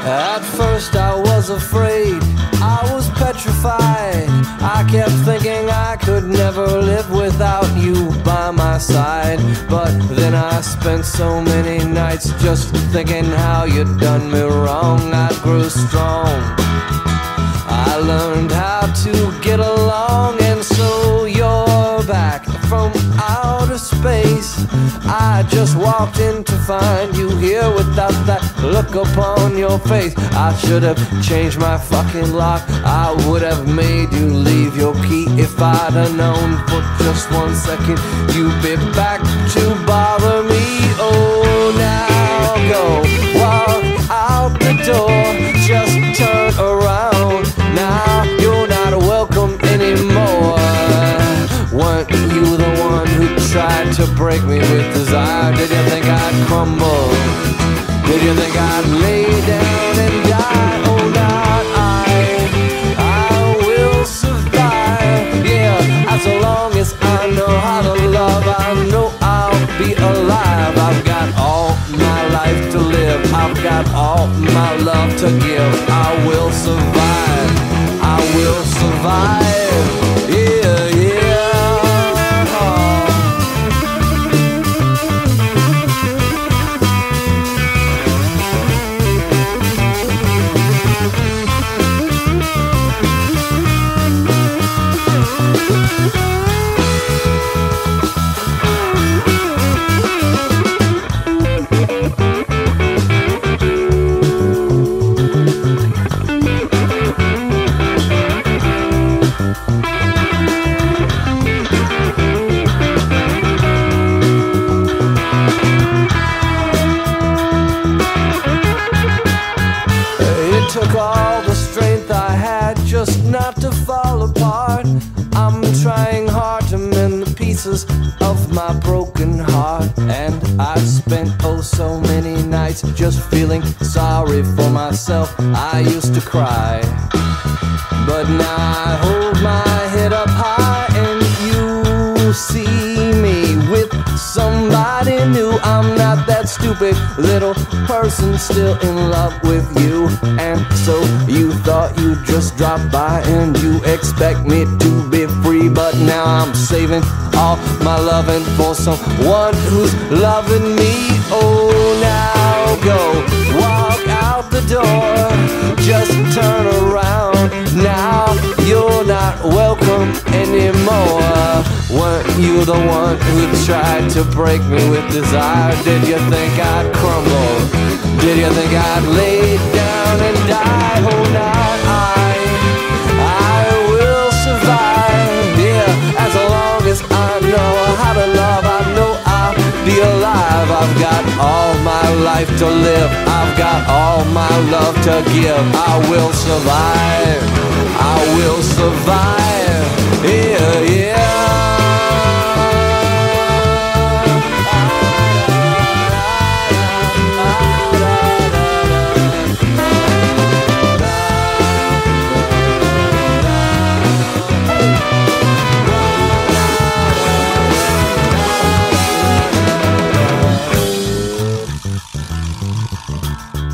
At first I was afraid, I was petrified. I kept thinking I could never live without you by my side. But then I spent so many nights just thinking how you'd done me wrong. I grew strong. I learned how to get along, and so you're back from space. I just walked in to find you here without that look upon your face. I should have changed my fucking lock. I would have made you leave your key if I'd have known for just one second you'd be back to bother me. Oh, now go walk out the door. Break me with desire? Did you think I'd crumble? Did you think I'd lay down and die? Oh, not I. I will survive. Yeah, as long as I know how to love, I know I'll be alive. I've got all my life to live. I've got all my love to give. I will survive. Nights just feeling sorry for myself. I used to cry. But now I hold my head up high and you see me with somebody new. I'm not that stupid little person still in love with you. And so you thought you'd just drop by and you expect me to be free. But now I'm saving all my loving for someone who's loving me. Oh, now go walk out the door. Just turn around. Now you're not welcome anymore. Weren't you the one who tried to break me with desire? Did you think I'd crumble? Did you think I'd lay down and die? Oh, not life to live. I've got all my love to give. I will survive. I will survive. Yeah, yeah.